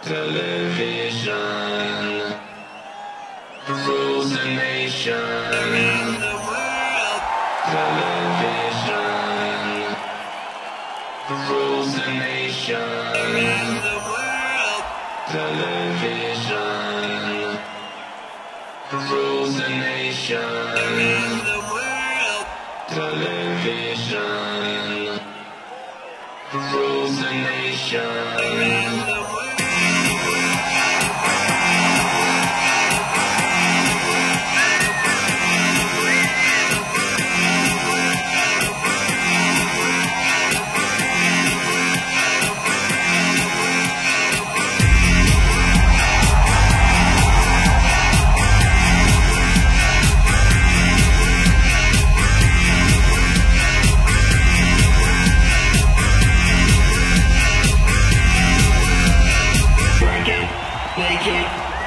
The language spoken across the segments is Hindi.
Television rules the nation. The world. Television rules the nation. The world. Television rules the nation. The world. Television rules the nation.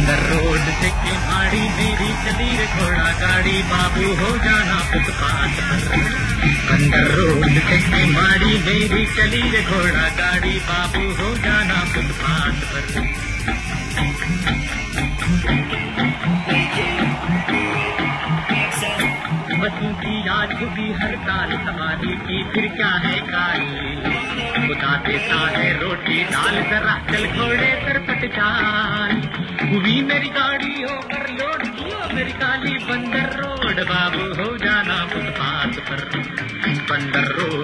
Bandar road से के माड़ी मेरी चली रे, घोड़ा गाड़ी, बाबू हो जाना फुटपाथ बंदर रोड से के माड़ी मेरी चली रे, घोड़ा गाड़ी, बाबू हो जाना फुटपाथ पर बसों की आज होगी हड़ताल सवारी की, फिर क्या है काली खुदा देता है रोटी दाल, जरा चल घोड़े सरपट चाल हुई मेरी गाड़ी हो कर लोड कियो मेरी काली बंदर रोड। बाबू हो जाना फुटपाथ पर, बंदर रोड।